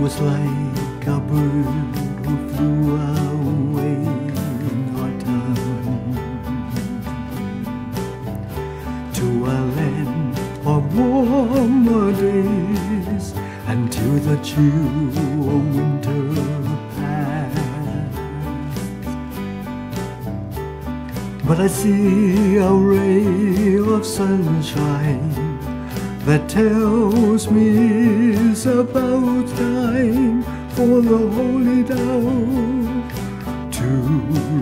was like a bird who flew away in autumn to a land of warmer days until the chill of winter passed. But I see a ray of sunshine that tells me about time for the holy dove to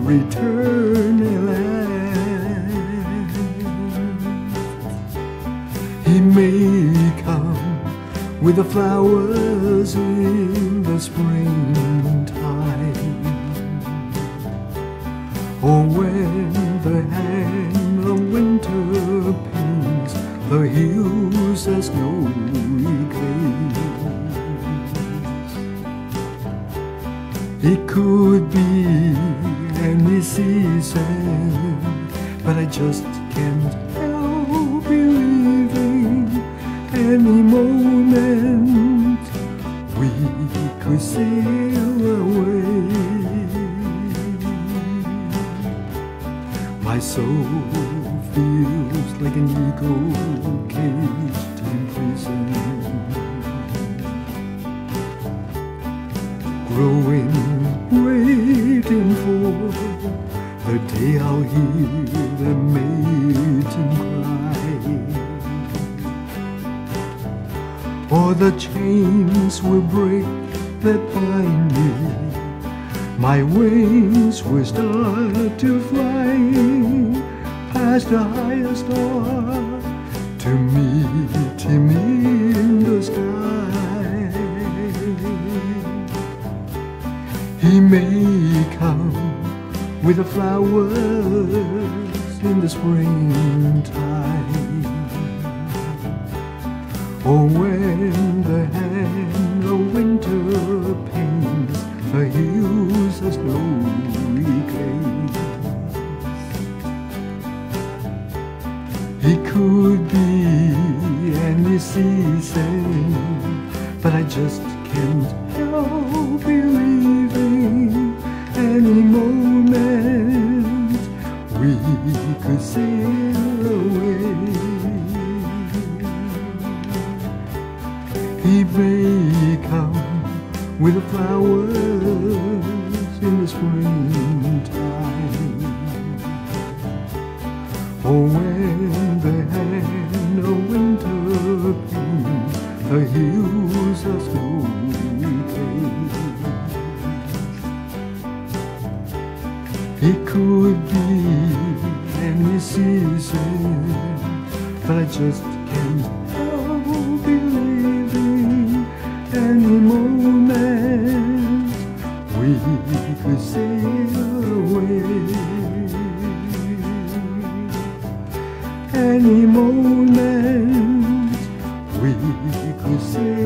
return land. He may come with the flowers in the springtime, or when the hand of winter paints the hills as snowy It could be any season, but I just can't help believing any moment we could sail away. My soul feels like an eagle or the chains will break that bind me my wings will start to fly past the highest star to meet him in the sky. He may come with the flowers in the springtime, or It could be any season, but I just can't help believing any moment we could sail away. He may come with the flowers in the springtime, or when of snowy. It could be any season, but I just can't help believing any moment we could sail away. Any moment sail